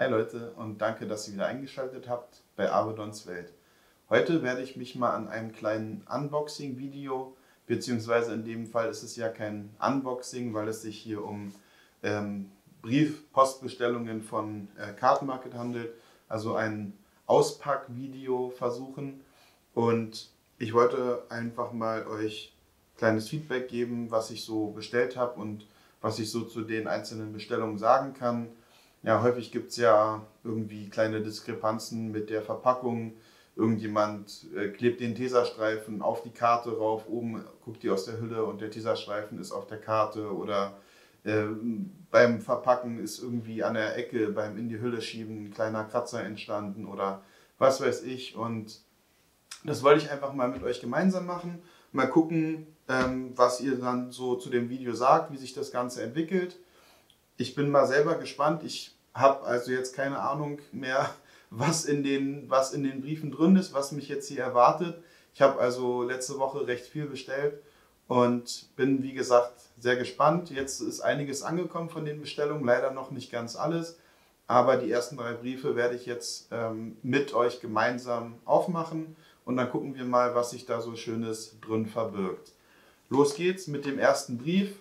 Hi Leute und danke, dass ihr wieder eingeschaltet habt bei Avedons Welt. Heute werde ich mich mal an einem kleinen Unboxing-Video, beziehungsweise in dem Fall ist es ja kein Unboxing, weil es sich hier um ähm, Brief-Postbestellungen von äh, Kartenmarket handelt, also ein Auspack-Video versuchen. Und ich wollte einfach mal euch kleines Feedback geben, was ich so bestellt habe und was ich so zu den einzelnen Bestellungen sagen kann. Ja, häufig gibt es ja irgendwie kleine Diskrepanzen mit der Verpackung. Irgendjemand äh, klebt den Tesastreifen auf die Karte rauf, oben guckt die aus der Hülle und der Tesastreifen ist auf der Karte oder äh, beim Verpacken ist irgendwie an der Ecke beim in die Hülle schieben ein kleiner Kratzer entstanden oder was weiß ich. Und das wollte ich einfach mal mit euch gemeinsam machen. Mal gucken, ähm, was ihr dann so zu dem Video sagt, wie sich das Ganze entwickelt. Ich bin mal selber gespannt. Ich habe also jetzt keine Ahnung mehr, was in, den, was in den Briefen drin ist, was mich jetzt hier erwartet. Ich habe also letzte Woche recht viel bestellt und bin, wie gesagt, sehr gespannt. Jetzt ist einiges angekommen von den Bestellungen, leider noch nicht ganz alles. Aber die ersten drei Briefe werde ich jetzt ähm, mit euch gemeinsam aufmachen und dann gucken wir mal, was sich da so Schönes drin verbirgt. Los geht's mit dem ersten Brief.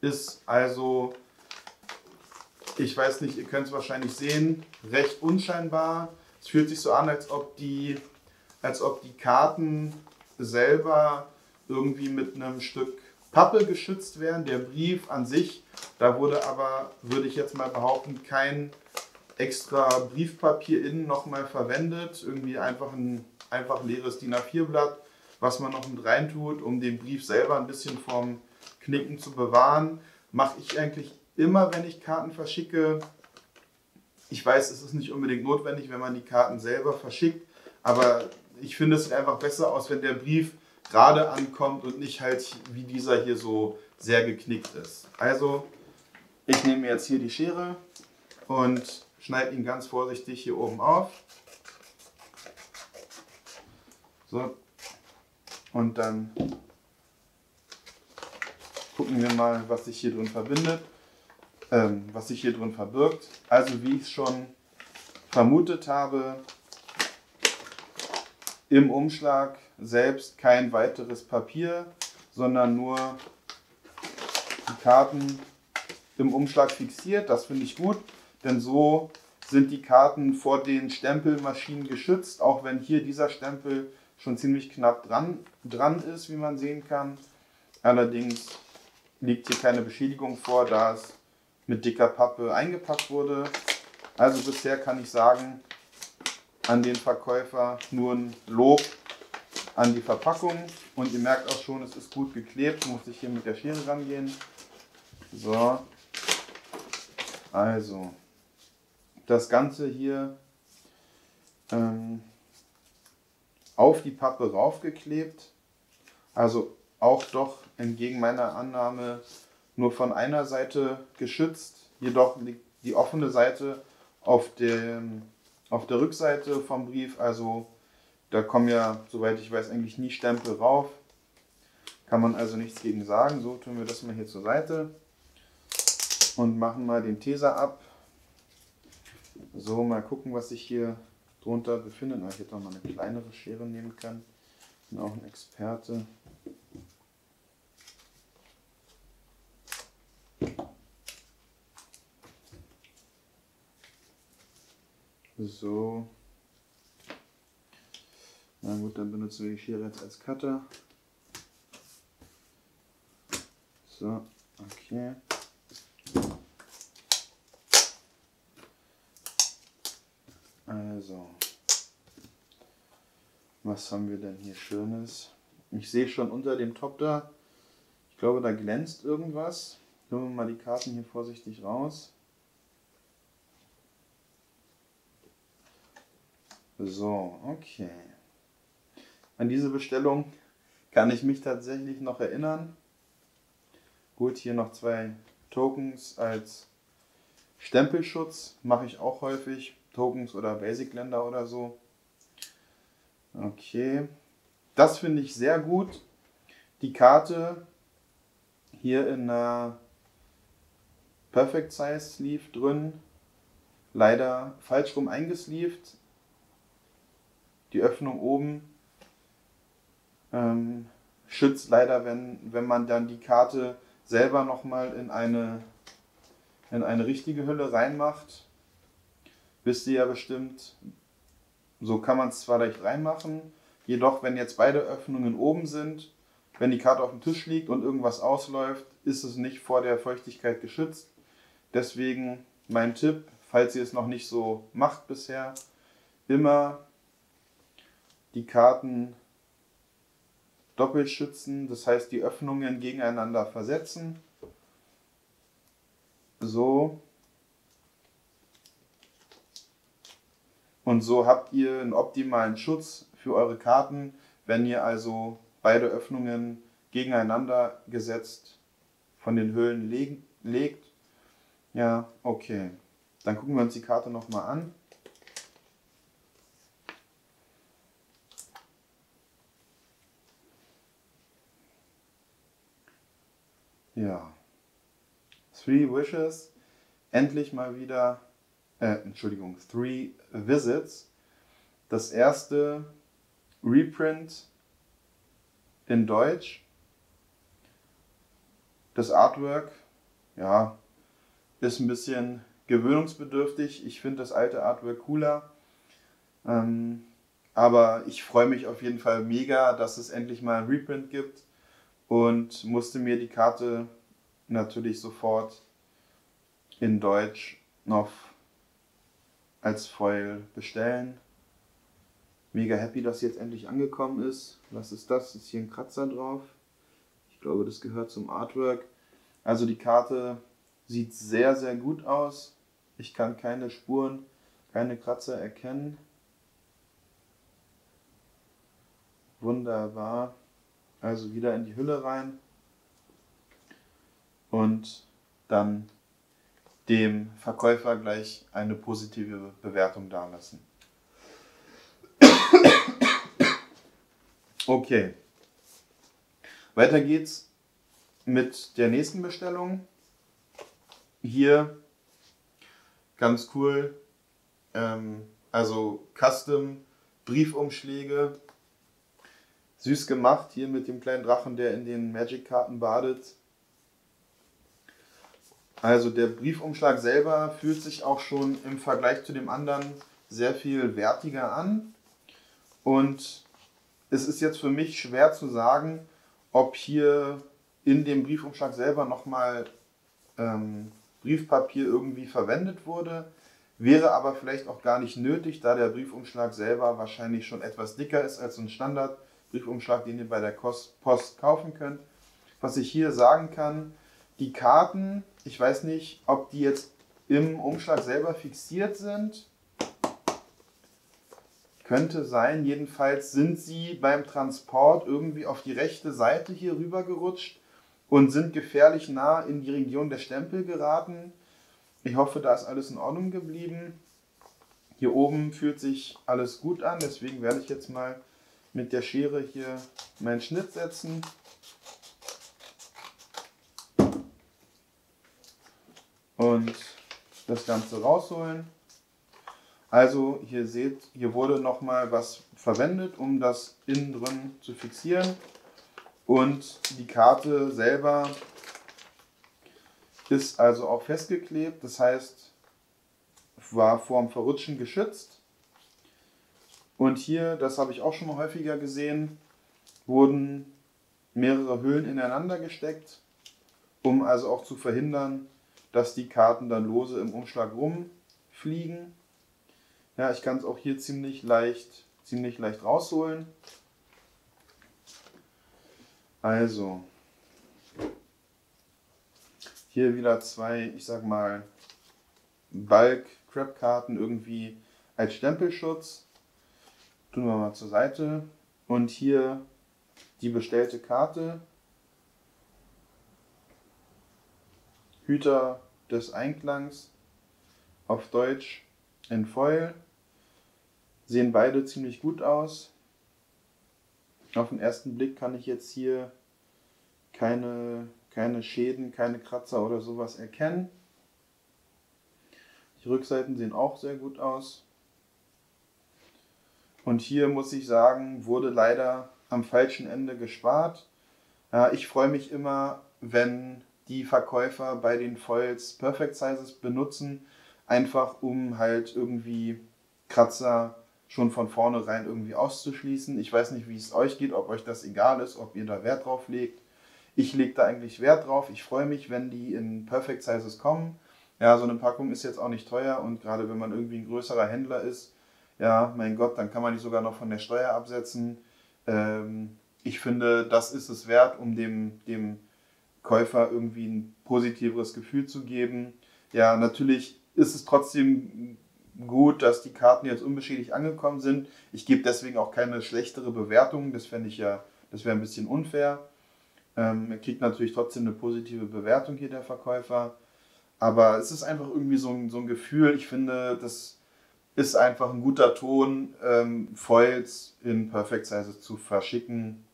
Ist also, ich weiß nicht, ihr könnt es wahrscheinlich sehen, recht unscheinbar. Es fühlt sich so an, als ob die, als ob die Karten selber irgendwie mit einem Stück Pappe geschützt wären. Der Brief an sich, da wurde aber, würde ich jetzt mal behaupten, kein extra Briefpapier innen nochmal verwendet. Irgendwie einfach ein einfach leeres DIN A4-Blatt was man noch mit reintut, um den Brief selber ein bisschen vom Knicken zu bewahren. Mache ich eigentlich immer, wenn ich Karten verschicke. Ich weiß, es ist nicht unbedingt notwendig, wenn man die Karten selber verschickt, aber ich finde es einfach besser aus, wenn der Brief gerade ankommt und nicht halt wie dieser hier so sehr geknickt ist. Also, ich nehme jetzt hier die Schere und schneide ihn ganz vorsichtig hier oben auf. So, und dann gucken wir mal, was sich hier drin verbindet, ähm, was sich hier drin verbirgt. Also wie ich schon vermutet habe, im Umschlag selbst kein weiteres Papier, sondern nur die Karten im Umschlag fixiert. Das finde ich gut, denn so sind die Karten vor den Stempelmaschinen geschützt, auch wenn hier dieser Stempel schon ziemlich knapp dran, dran ist, wie man sehen kann. Allerdings liegt hier keine Beschädigung vor, da es mit dicker Pappe eingepackt wurde. Also bisher kann ich sagen, an den Verkäufer nur ein Lob an die Verpackung. Und ihr merkt auch schon, es ist gut geklebt. Muss ich hier mit der Schere rangehen. So. Also. Das Ganze hier ähm, auf die Pappe raufgeklebt. Also auch doch entgegen meiner Annahme nur von einer Seite geschützt. Jedoch liegt die offene Seite auf, dem, auf der Rückseite vom Brief. Also da kommen ja, soweit ich weiß, eigentlich nie Stempel rauf. Kann man also nichts gegen sagen. So tun wir das mal hier zur Seite und machen mal den Teser ab. So, mal gucken, was sich hier drunter befindet. Ich hätte auch mal eine kleinere Schere nehmen können. Bin auch ein Experte. So. Na gut, dann benutzen wir die Schere jetzt als Cutter. So, okay. Also, was haben wir denn hier Schönes? Ich sehe schon unter dem Top da, ich glaube, da glänzt irgendwas. Nehmen wir mal die Karten hier vorsichtig raus. So, okay. An diese Bestellung kann ich mich tatsächlich noch erinnern. Gut, hier noch zwei Tokens als Stempelschutz. Mache ich auch häufig. Tokens oder Basic-Länder oder so. Okay, das finde ich sehr gut. Die Karte hier in der Perfect Size Sleeve drin. leider falsch rum eingesleeved. Die Öffnung oben ähm, schützt leider, wenn, wenn man dann die Karte selber nochmal in eine, in eine richtige Hülle reinmacht. Wisst ihr ja bestimmt, so kann man es zwar leicht reinmachen, jedoch wenn jetzt beide Öffnungen oben sind, wenn die Karte auf dem Tisch liegt und irgendwas ausläuft, ist es nicht vor der Feuchtigkeit geschützt. Deswegen mein Tipp, falls ihr es noch nicht so macht bisher, immer die Karten doppelt schützen, das heißt die Öffnungen gegeneinander versetzen. So. Und so habt ihr einen optimalen Schutz für eure Karten, wenn ihr also beide Öffnungen gegeneinander gesetzt von den Höhlen legt. Ja, okay. Dann gucken wir uns die Karte nochmal an. Ja. Three Wishes. Endlich mal wieder, äh, Entschuldigung, Three Visits. Das erste Reprint in Deutsch. Das Artwork, ja, ist ein bisschen gewöhnungsbedürftig. Ich finde das alte Artwork cooler. Ähm, aber ich freue mich auf jeden Fall mega, dass es endlich mal ein Reprint gibt und musste mir die Karte natürlich sofort in Deutsch noch als Foil bestellen. Mega happy, dass sie jetzt endlich angekommen ist. Was ist das? Ist hier ein Kratzer drauf? Ich glaube, das gehört zum Artwork. Also die Karte sieht sehr, sehr gut aus. Ich kann keine Spuren, keine Kratzer erkennen. Wunderbar. Also wieder in die Hülle rein und dann dem Verkäufer gleich eine positive Bewertung dalassen. Okay. Weiter geht's mit der nächsten Bestellung. Hier ganz cool. Ähm, also Custom Briefumschläge. Süß gemacht hier mit dem kleinen Drachen, der in den Magic-Karten badet. Also der Briefumschlag selber fühlt sich auch schon im Vergleich zu dem anderen sehr viel wertiger an. Und es ist jetzt für mich schwer zu sagen, ob hier in dem Briefumschlag selber nochmal ähm, Briefpapier irgendwie verwendet wurde. Wäre aber vielleicht auch gar nicht nötig, da der Briefumschlag selber wahrscheinlich schon etwas dicker ist als ein Standard-Briefumschlag, den ihr bei der Post kaufen könnt. Was ich hier sagen kann, die Karten, ich weiß nicht, ob die jetzt im Umschlag selber fixiert sind. Könnte sein. Jedenfalls sind sie beim Transport irgendwie auf die rechte Seite hier rüber gerutscht und sind gefährlich nah in die Region der Stempel geraten. Ich hoffe, da ist alles in Ordnung geblieben. Hier oben fühlt sich alles gut an, deswegen werde ich jetzt mal mit der Schere hier meinen Schnitt setzen. und das Ganze rausholen. Also hier seht, hier wurde nochmal was verwendet, um das innen drin zu fixieren. Und die Karte selber ist also auch festgeklebt, das heißt, war vorm Verrutschen geschützt. Und hier, das habe ich auch schon mal häufiger gesehen, wurden mehrere Hüllen ineinander gesteckt, um also auch zu verhindern, dass die Karten dann lose im Umschlag rumfliegen. Ja, ich kann es auch hier ziemlich leicht, ziemlich leicht rausholen. Also, hier wieder zwei, ich sag mal, Bulk-Crap-Karten irgendwie als Stempelschutz. Tun wir mal zur Seite. Und hier die bestellte Karte Hüter des Einklangs auf Deutsch in Foil. Sehen beide ziemlich gut aus. Auf den ersten Blick kann ich jetzt hier keine, keine Schäden, keine Kratzer oder sowas erkennen. Die Rückseiten sehen auch sehr gut aus. Und hier muss ich sagen, wurde leider am falschen Ende gespart. Ich freue mich immer, wenn die Verkäufer bei den Foils Perfect Sizes benutzen, einfach um halt irgendwie Kratzer schon von vornherein irgendwie auszuschließen. Ich weiß nicht, wie es euch geht, ob euch das egal ist, ob ihr da Wert drauf legt. Ich lege da eigentlich Wert drauf. Ich freue mich, wenn die in Perfect Sizes kommen. Ja, so eine Packung ist jetzt auch nicht teuer und gerade wenn man irgendwie ein größerer Händler ist, ja, mein Gott, dann kann man die sogar noch von der Steuer absetzen. Ähm, ich finde, das ist es wert, um dem, dem Käufer irgendwie ein positiveres Gefühl zu geben. Ja, natürlich ist es trotzdem gut, dass die Karten jetzt unbeschädigt angekommen sind. Ich gebe deswegen auch keine schlechtere Bewertung. Das fände ich ja, das wäre ein bisschen unfair. Ähm, er kriegt natürlich trotzdem eine positive Bewertung hier, der Verkäufer. Aber es ist einfach irgendwie so ein, so ein Gefühl. Ich finde, das ist einfach ein guter Ton, ähm, Foils in Perfect Sizes zu verschicken.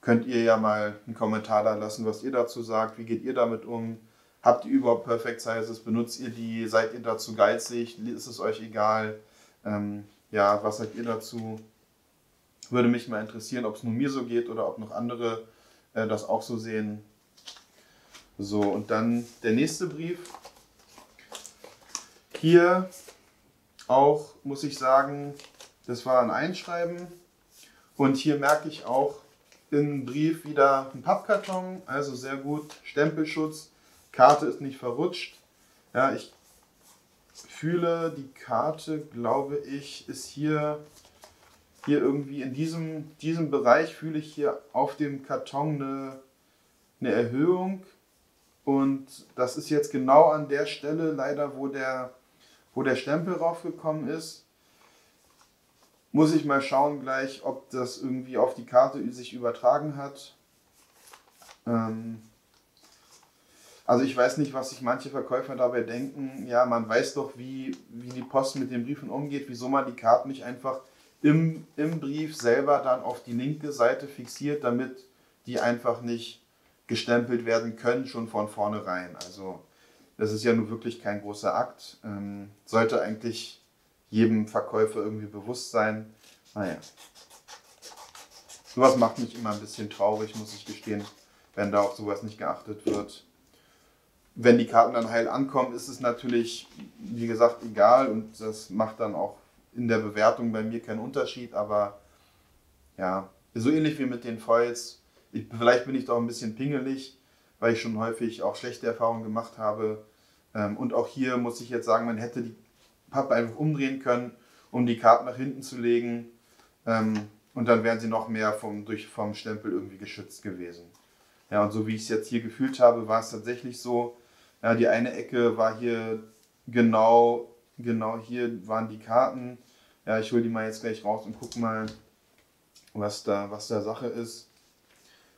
Könnt ihr ja mal einen Kommentar da lassen, was ihr dazu sagt. Wie geht ihr damit um? Habt ihr überhaupt Perfect Sizes? Benutzt ihr die? Seid ihr dazu geizig? Ist es euch egal? Ähm, ja, was sagt ihr dazu? Würde mich mal interessieren, ob es nur mir so geht oder ob noch andere äh, das auch so sehen. So, und dann der nächste Brief. Hier auch, muss ich sagen, das war ein Einschreiben. Und hier merke ich auch im Brief wieder ein Pappkarton, also sehr gut. Stempelschutz, Karte ist nicht verrutscht. Ja, ich fühle, die Karte, glaube ich, ist hier, hier irgendwie in diesem, diesem Bereich fühle ich hier auf dem Karton eine, eine Erhöhung. Und das ist jetzt genau an der Stelle leider, wo der, wo der Stempel raufgekommen ist. Muss ich mal schauen gleich, ob das irgendwie auf die Karte sich übertragen hat. Ähm, also ich weiß nicht, was sich manche Verkäufer dabei denken. Ja, man weiß doch, wie, wie die Post mit den Briefen umgeht, wieso man die Karten nicht einfach im, im Brief selber dann auf die linke Seite fixiert, damit die einfach nicht gestempelt werden können, schon von vornherein. Also das ist ja nun wirklich kein großer Akt. Ähm, sollte eigentlich jedem Verkäufer irgendwie bewusst sein. Naja. Sowas macht mich immer ein bisschen traurig, muss ich gestehen, wenn da auf sowas nicht geachtet wird wenn die Karten dann heil ankommen, ist es natürlich, wie gesagt, egal und das macht dann auch in der Bewertung bei mir keinen Unterschied, aber ja, so ähnlich wie mit den Foils. Ich, vielleicht bin ich doch ein bisschen pingelig, weil ich schon häufig auch schlechte Erfahrungen gemacht habe. Ähm, und auch hier muss ich jetzt sagen, man hätte die Pappe einfach umdrehen können, um die Karten nach hinten zu legen. Ähm, und dann wären sie noch mehr vom, durch, vom Stempel irgendwie geschützt gewesen. Ja, und so wie ich es jetzt hier gefühlt habe, war es tatsächlich so, ja, die eine Ecke war hier genau, genau hier waren die Karten. Ja, ich hole die mal jetzt gleich raus und gucke mal, was da, was da Sache ist.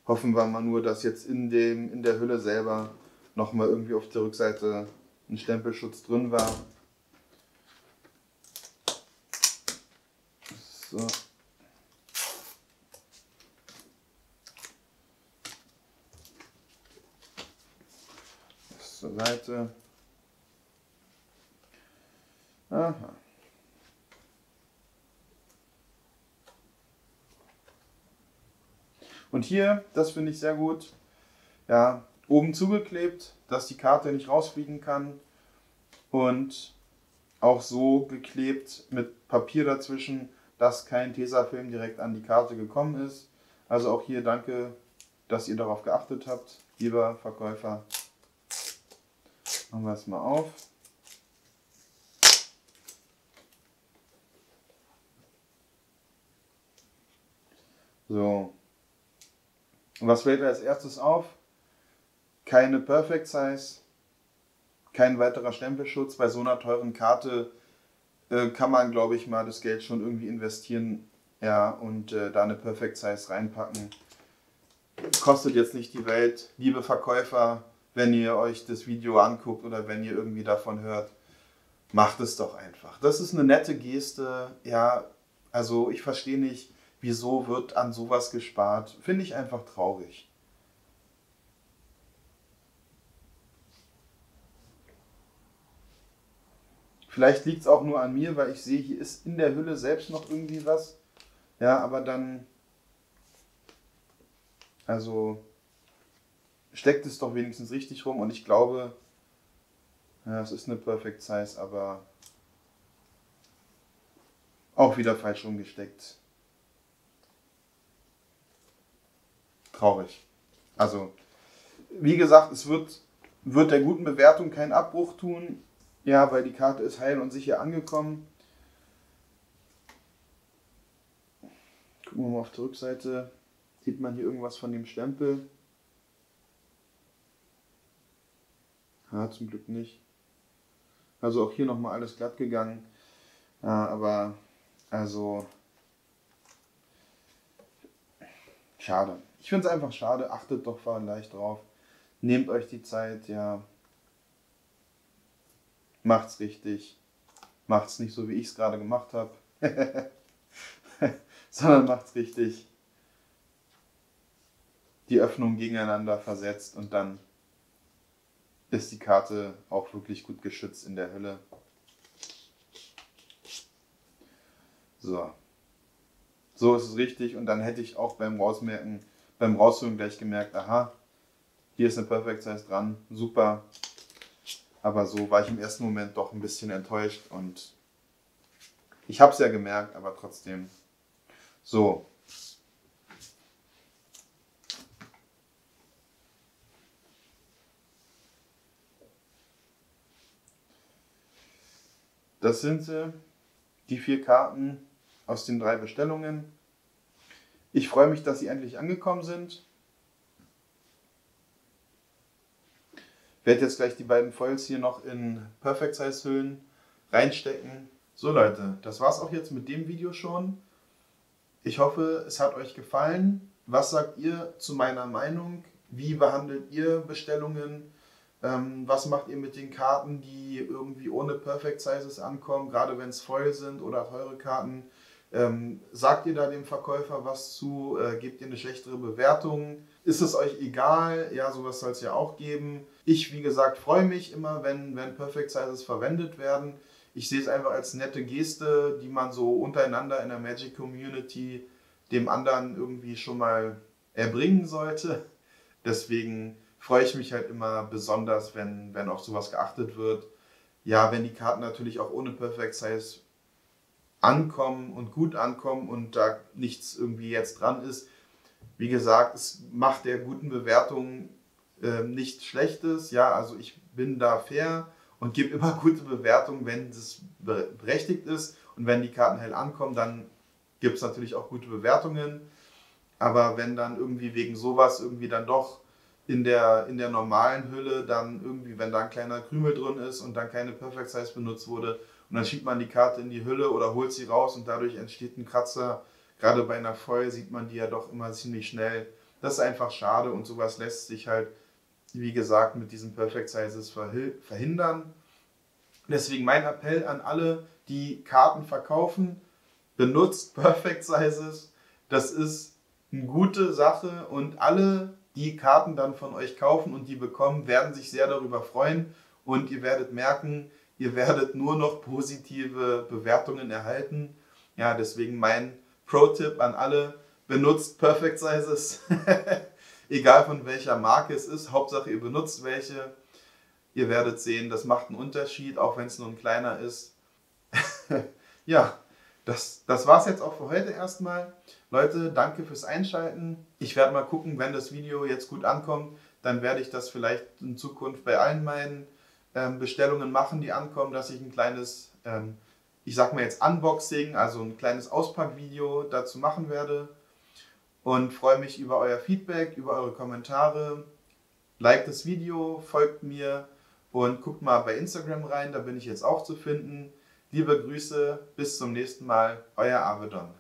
Hoffen wir mal nur, dass jetzt in, dem, in der Hülle selber nochmal irgendwie auf der Rückseite ein Stempelschutz drin war. So. zur Seite. Aha. Und hier, das finde ich sehr gut, ja, oben zugeklebt, dass die Karte nicht rausfliegen kann und auch so geklebt mit Papier dazwischen, dass kein Tesafilm direkt an die Karte gekommen ist. Also auch hier danke, dass ihr darauf geachtet habt, lieber Verkäufer. Machen wir es mal auf. So. Und was fällt als erstes auf? Keine Perfect Size, kein weiterer Stempelschutz. Bei so einer teuren Karte äh, kann man, glaube ich, mal das Geld schon irgendwie investieren ja, und äh, da eine Perfect Size reinpacken. Kostet jetzt nicht die Welt. Liebe Verkäufer, wenn ihr euch das Video anguckt oder wenn ihr irgendwie davon hört, macht es doch einfach. Das ist eine nette Geste. Ja, also ich verstehe nicht, wieso wird an sowas gespart. Finde ich einfach traurig. Vielleicht liegt es auch nur an mir, weil ich sehe, hier ist in der Hülle selbst noch irgendwie was. Ja, aber dann. Also steckt es doch wenigstens richtig rum und ich glaube, ja, es ist eine Perfect Size, aber auch wieder falsch rumgesteckt. Traurig. Also, wie gesagt, es wird, wird der guten Bewertung keinen Abbruch tun. Ja, weil die Karte ist heil und sicher angekommen. Gucken wir mal auf der Rückseite. Sieht man hier irgendwas von dem Stempel? Ja, zum Glück nicht. Also auch hier nochmal alles glatt gegangen. Ja, aber also schade. Ich finde es einfach schade. Achtet doch vielleicht drauf. Nehmt euch die Zeit, ja. Macht's richtig. Macht's nicht so, wie ich es gerade gemacht habe. Sondern macht's richtig. Die Öffnung gegeneinander versetzt und dann ist die Karte auch wirklich gut geschützt in der Hülle. So. So ist es richtig und dann hätte ich auch beim Rausmerken, beim Rausholen gleich gemerkt, aha, hier ist eine Perfect Size dran, super. Aber so war ich im ersten Moment doch ein bisschen enttäuscht und ich habe es ja gemerkt, aber trotzdem. So, Das sind sie, die vier Karten aus den drei Bestellungen. Ich freue mich, dass sie endlich angekommen sind. Ich werde jetzt gleich die beiden Foils hier noch in Perfect Size Hüllen reinstecken. So Leute, das war's auch jetzt mit dem Video schon. Ich hoffe, es hat euch gefallen. Was sagt ihr zu meiner Meinung? Wie behandelt ihr Bestellungen? Ähm, was macht ihr mit den Karten, die irgendwie ohne Perfect Sizes ankommen, gerade wenn es voll sind oder teure Karten? Ähm, sagt ihr da dem Verkäufer was zu? Äh, gebt ihr eine schlechtere Bewertung? Ist es euch egal? Ja, sowas soll es ja auch geben. Ich, wie gesagt, freue mich immer, wenn, wenn Perfect Sizes verwendet werden. Ich sehe es einfach als nette Geste, die man so untereinander in der Magic Community dem anderen irgendwie schon mal erbringen sollte. Deswegen freue ich mich halt immer besonders, wenn, wenn auf sowas geachtet wird. Ja, wenn die Karten natürlich auch ohne Perfect Size ankommen und gut ankommen und da nichts irgendwie jetzt dran ist. Wie gesagt, es macht der guten Bewertung äh, nichts Schlechtes. Ja, also ich bin da fair und gebe immer gute Bewertungen, wenn es berechtigt ist. Und wenn die Karten hell ankommen, dann gibt es natürlich auch gute Bewertungen. Aber wenn dann irgendwie wegen sowas irgendwie dann doch in der, in der normalen Hülle dann irgendwie, wenn da ein kleiner Krümel drin ist und dann keine Perfect Size benutzt wurde und dann schiebt man die Karte in die Hülle oder holt sie raus und dadurch entsteht ein Kratzer. Gerade bei einer Foil sieht man die ja doch immer ziemlich schnell. Das ist einfach schade und sowas lässt sich halt, wie gesagt, mit diesen Perfect Sizes verhindern. Deswegen mein Appell an alle, die Karten verkaufen, benutzt Perfect Sizes. Das ist eine gute Sache und alle die Karten dann von euch kaufen und die bekommen, werden sich sehr darüber freuen und ihr werdet merken, ihr werdet nur noch positive Bewertungen erhalten. Ja, deswegen mein Pro-Tipp an alle, benutzt Perfect Sizes, egal von welcher Marke es ist, Hauptsache ihr benutzt welche. Ihr werdet sehen, das macht einen Unterschied, auch wenn es nur ein kleiner ist. ja, das, das war es jetzt auch für heute erstmal. Leute, danke fürs Einschalten. Ich werde mal gucken, wenn das Video jetzt gut ankommt, dann werde ich das vielleicht in Zukunft bei allen meinen ähm, Bestellungen machen, die ankommen, dass ich ein kleines, ähm, ich sag mal jetzt Unboxing, also ein kleines Auspackvideo dazu machen werde. Und freue mich über euer Feedback, über eure Kommentare. Like das Video, folgt mir und guckt mal bei Instagram rein, da bin ich jetzt auch zu finden. Liebe Grüße, bis zum nächsten Mal, euer Avedon.